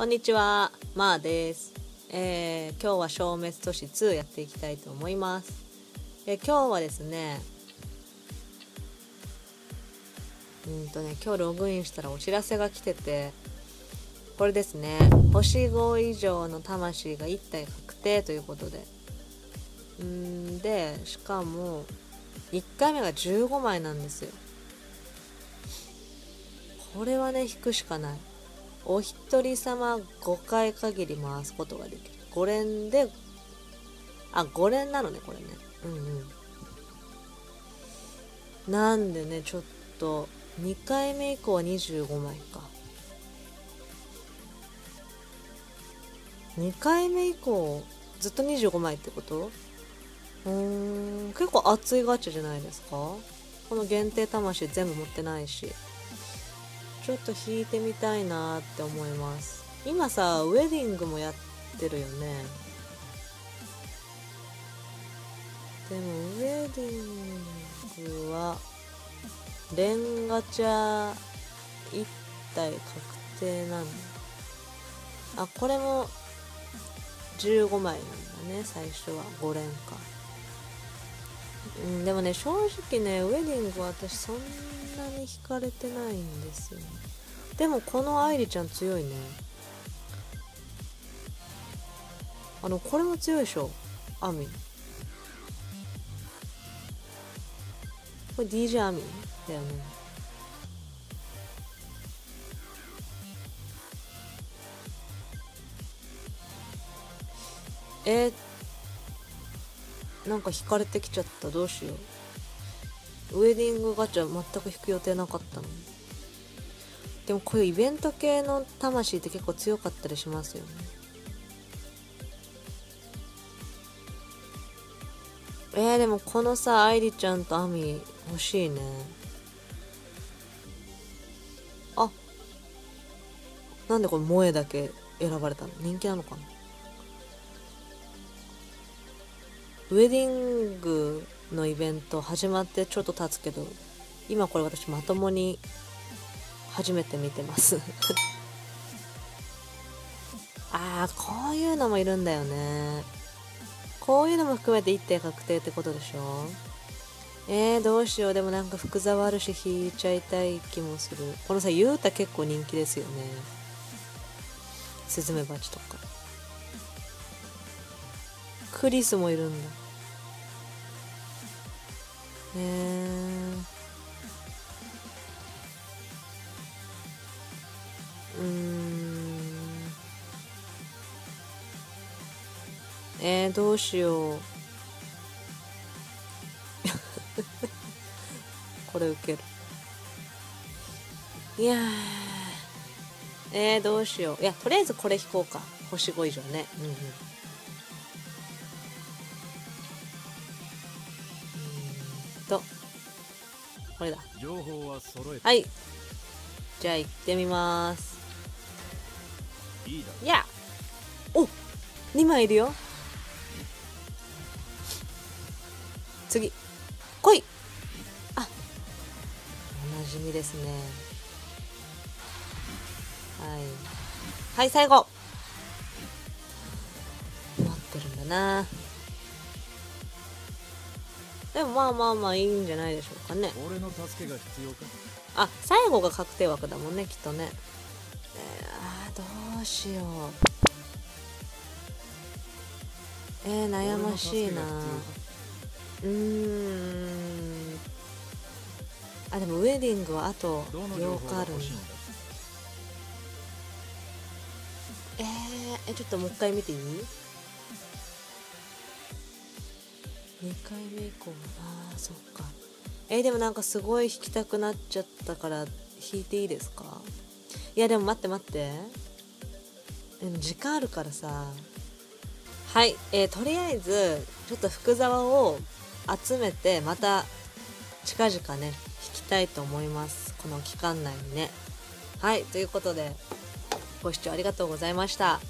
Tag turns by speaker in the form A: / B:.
A: こんにちは、まーです、えー今日は消滅都市2やっていきたいと思います。えー今日はですね、うんとね、今日ログインしたらお知らせが来てて、これですね、星5以上の魂が1体確定ということで。うんで、しかも、1回目が15枚なんですよ。これはね、引くしかない。お一人様5回限り回すことができる。5連で、あ、5連なのね、これね。うんうん。なんでね、ちょっと、2回目以降は25枚か。2回目以降、ずっと25枚ってこと？うん、結構熱いガチャじゃないですか？この限定魂全部持ってないし。ちょっと弾いてみたいなって思います。今さウェディングもやってるよね。でもウェディングはレンガチャ1体確定なんだ。あこれも15枚なんだね最初は。5連か。うん、でもね正直ねウェディングは私そんなに惹かれてないんですよでもこの愛梨ちゃん強いね。あのこれも強いでしょ？アミ。これ DJ アミンだよね。えーなんか引かれてきちゃった。どうしよう。ウェディングガチャ全く引く予定なかったの。でもこういうイベント系の魂って結構強かったりしますよね。えー、でもこのさ愛梨ちゃんとアミ欲しいね。あなんでこれ萌えだけ選ばれたの？人気なのかな？ウェディングのイベント始まってちょっと経つけど今これ私まともに初めて見てます。あーこういうのもいるんだよね。こういうのも含めて1点確定ってことでしょ？えー、どうしよう。でもなんか福沢あるし引いちゃいたい気もする。このさゆうた結構人気ですよね。スズメバチとか。クリスもいるんだ。へえうん。えー、どうしよう。これウケる。いやー。えー、どうしよう。いやとりあえずこれ引こうか。星5以上ね。うんうん。とこれだ。
B: 情報は揃えて。
A: はい。じゃあ行ってみます。
B: いいだろ。
A: いやお2枚いるよ。次。来い。あおなじみですね。はい。はい最後。待ってるんだなでもまあまあまあいいんじゃないでしょうかね。
B: 俺の助けが必要か。
A: あ最後が確定枠だもんねきっとね。えー、あーどうしよう。えー、悩ましいな。うーん。あでもウェディングはあと
B: どの情
A: 8日あるんだ。えちょっともう一回見ていい？?2 回目以降あそっか。えーでもなんかすごい弾きたくなっちゃったから弾いていいですか？いやでも待って待って。でも時間あるからさ。はい、えーとりあえずちょっと福沢を集めてまた近々ね弾きたいと思います。この期間内にね。はいということでご視聴ありがとうございました。